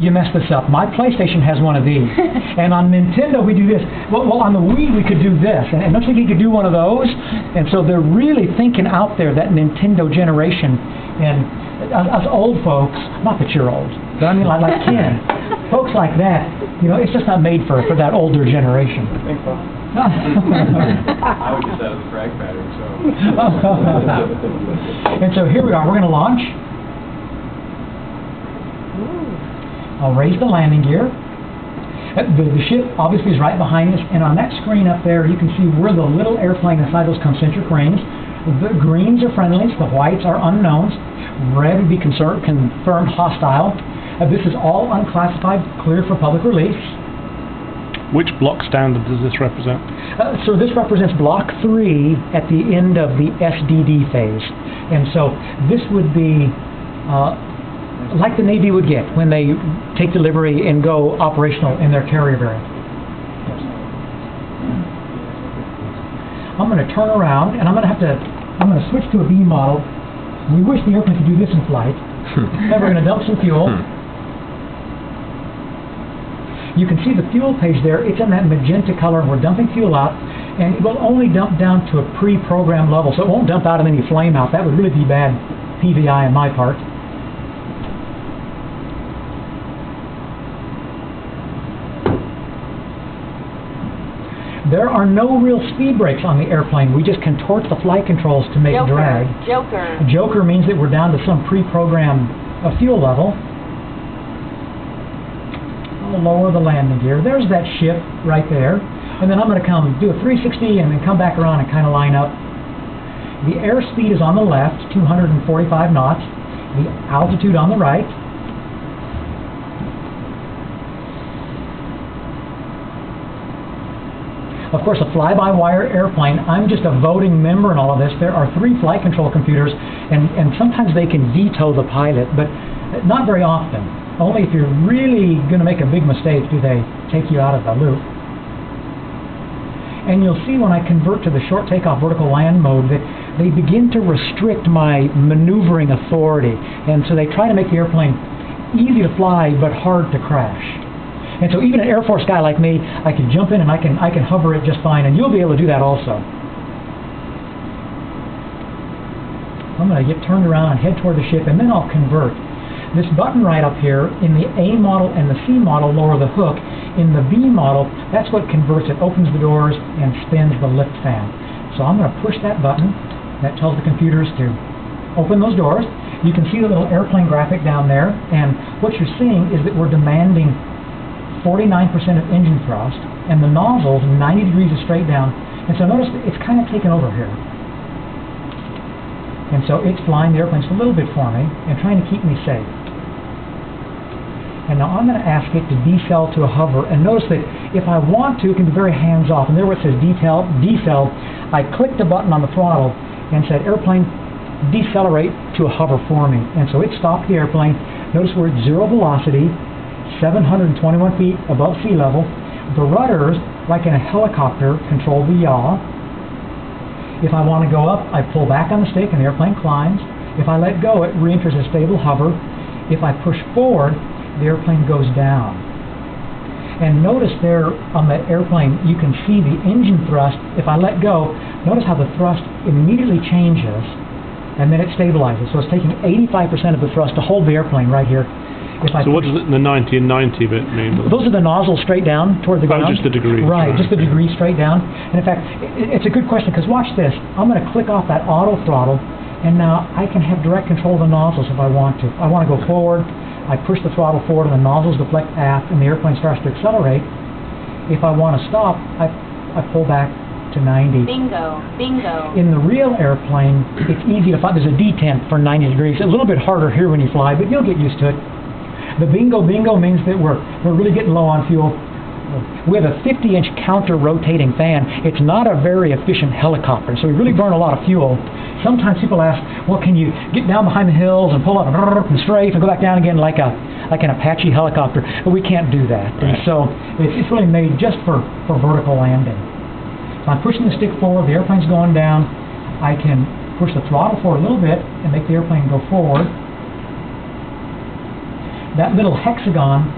you messed this up. My PlayStation has one of these. and on Nintendo, we do this. Well, well, on the Wii, we could do this. And, and don't you think you could do one of those? And so they're really thinking out there, that Nintendo generation. And us, us old folks, not that you're old, but I mean like, like Ken, folks like that, you know, it's just not made for, for that older generation. Thanks, Bob. I would just out of the frag pattern, so. and so here we are. We're going to launch. I'll raise the landing gear. Uh, The, the ship obviously is right behind us, and on that screen up there, you can see we're the little airplane inside those concentric rings. The greens are friendlies, the whites are unknowns. Red would be conser- confirmed hostile. Uh, this is all unclassified, clear for public release. Which block standard does this represent? Uh, so this represents block three at the end of the SDD phase. And so this would be uh, like the Navy would get when they take delivery and go operational in their carrier variant. I'm going to turn around and I'm going to have to, I'm going to switch to a B model. We wish the airplane could do this in flight. then we're going to dump some fuel. Hmm. You can see the fuel page there. It's in that magenta color. We're dumping fuel out, and it will only dump down to a pre-programmed level, so it won't dump out of any flame out. That would really be bad PVI on my part. There are no real speed brakes on the airplane. We just contort the flight controls to make Joker. drag. Joker. Joker means that we're down to some pre-programmed uh, fuel level. I'll lower the landing gear. There's that ship right there. And then I'm going to come do a 360 and then come back around and kind of line up. The airspeed is on the left, 245 knots. The altitude on the right. Of course, a fly-by-wire airplane, I'm just a voting member in all of this. There are three flight control computers, and, and sometimes they can veto the pilot, but not very often. Only if you're really going to make a big mistake do they take you out of the loop. And you'll see when I convert to the short takeoff vertical land mode that they begin to restrict my maneuvering authority. And so they try to make the airplane easy to fly but hard to crash. And so even an Air Force guy like me, I can jump in and I can I can hover it just fine, and you'll be able to do that also. I'm going to get turned around and head toward the ship, and then I'll convert. This button right up here, in the A model and the C model, lower the hook. In the B model, that's what converts it, opens the doors, and spins the lift fan. So I'm going to push that button. That tells the computers to open those doors. You can see the little airplane graphic down there, and what you're seeing is that we're demanding 49% of engine thrust, and the nozzle's 90 degrees of straight down. And so notice it's kind of taken over here. And so it's flying the airplane a little bit for me and trying to keep me safe. And now I'm going to ask it to decel to a hover. And notice that if I want to, it can be very hands-off. And there where it says detail, decel, I click the button on the throttle and said, airplane, decelerate to a hover for me. And so it stopped the airplane. Notice we're at zero velocity. 721 feet above sea level. The rudders, like in a helicopter, control the yaw. If I want to go up, I pull back on the stick and the airplane climbs. If I let go, it re-enters a stable hover. If I push forward, the airplane goes down. And notice there on the airplane, you can see the engine thrust. If I let go, notice how the thrust immediately changes, and then it stabilizes. So it's taking 85% of the thrust to hold the airplane right here. If I So what does it, the 90 and 90 bit mean? those are the nozzles straight down toward the Oh, ground. just the degrees, Right, right. just the degree straight down. And in fact, i- it's a good question because watch this. I'm going to click off that auto throttle, and now I can have direct control of the nozzles if I want to. I want to go forward. I push the throttle forward, and the nozzles deflect aft, and the airplane starts to accelerate. If I want to stop, I, I pull back to 90. Bingo. Bingo. In the real airplane, it's easy to find. There's a detent for 90 degrees. A little bit harder here when you fly, but you'll get used to it. The bingo bingo means that we're we're really getting low on fuel. We have a 50-inch counter-rotating fan. It's not a very efficient helicopter, so we really burn a lot of fuel. Sometimes people ask, well, can you get down behind the hills and pull up and strafe and go back down again like a like an Apache helicopter? But we can't do that. And so it's, it's really made just for, for vertical landing. So I'm pushing the stick forward, the airplane's going down. I can push the throttle forward a little bit and make the airplane go forward. That little hexagon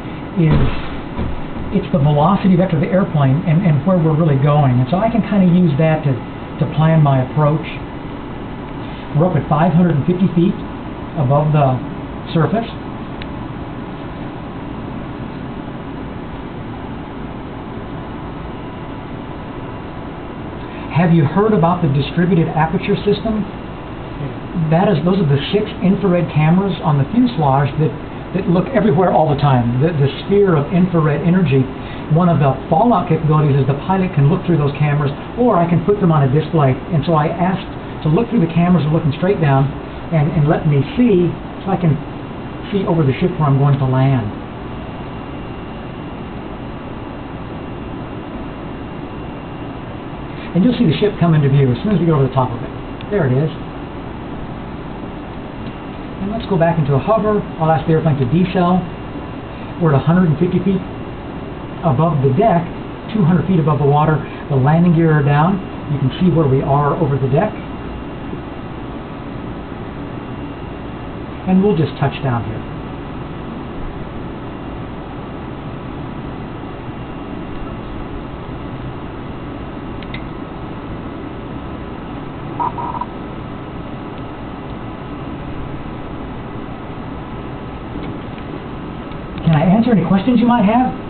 is it's the velocity vector of the airplane and, and where we're really going. And so I can kind of use that to, to plan my approach. We're up at 550 feet above the surface. Have you heard about the distributed aperture system? That is, those are the six infrared cameras on the fuselage that, that look everywhere all the time. The, the sphere of infrared energy. One of the fallout capabilities is the pilot can look through those cameras, or I can put them on a display. And so I asked to look through the cameras looking straight down, and, and let me see, so I can see over the ship where I'm going to land. And you'll see the ship come into view as soon as we go over the top of it. There it is. And let's go back into a hover. I'll ask the airplane to decel. We're at 150 feet above the deck, 200 feet above the water. The landing gear are down. You can see where we are over the deck. And we'll just touch down here. Can I answer any questions you might have?